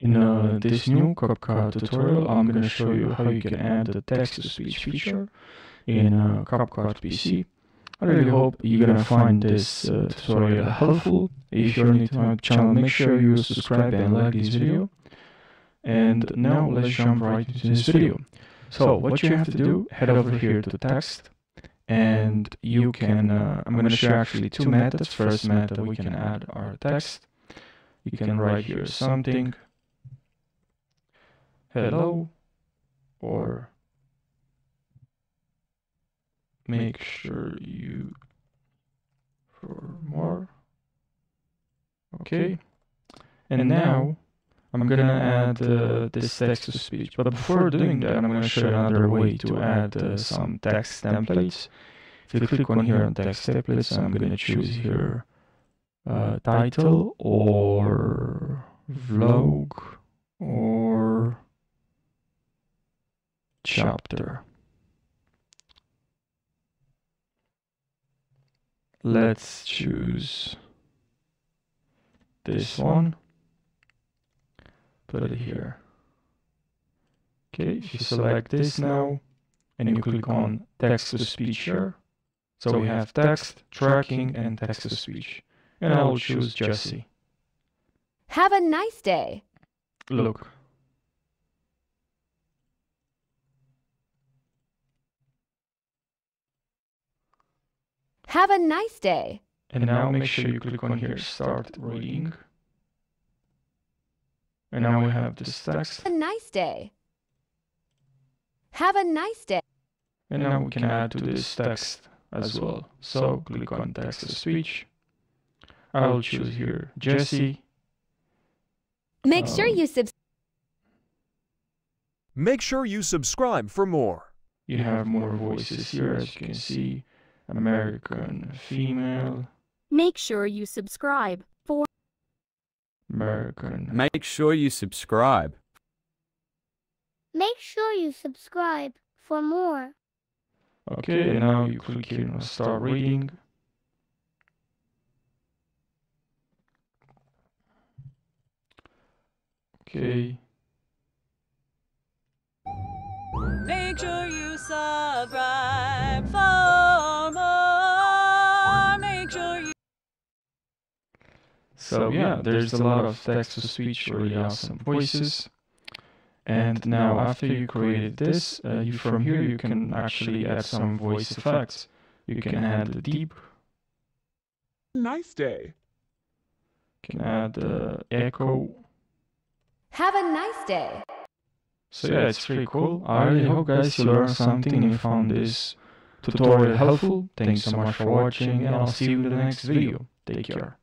In uh, this new CapCut tutorial, I'm going to show you how you can add the text-to-speech feature in uh, CapCut PC. I really hope you're going to find this uh, tutorial helpful. If you're new to my channel, make sure you subscribe and like this video. And now let's jump right into this video. So what you have to do, head over here to text and you can, uh, I'm going to show actually two methods. First method, we can add our text. You can write here something hello or make sure you for more? Okay. And now I'm gonna add uh, this text to speech. but before doing that I'm gonna show another way to add uh, some text templates. if you click on here on text templates I'm gonna choose here uh, title or vlog or chapter. Let's choose this one. Put it here. Okay, if you select this now and you click on text to speech here. So we have text, tracking, and text to speech. And I will choose Jesse. Have a nice day. Look, Have a nice day. And now make sure you click on here, start reading. And now we have this text. Have a nice day. Have a nice day. And now we can add to this text as well. So click on text to speech. I will choose here Jesse. Make sure Um, you subscribe. Make sure you subscribe for more. You have more voices here as you can see. American female, Make sure you subscribe for American Make sure you subscribe. Make sure you subscribe for more. Okay, and now you click here on start reading. Okay, Make sure you subscribe for so yeah, there's a lot of text to speech, really awesome voices. And now after you created this, uh, you from here you can actually add some voice effects. You can add the deep, Nice day. can add the echo. Have a nice day. So yeah, it's pretty cool. I really hope guys you learned something and you found this tutorial helpful. Thanks so much for watching and I'll see you in the next video. Take care.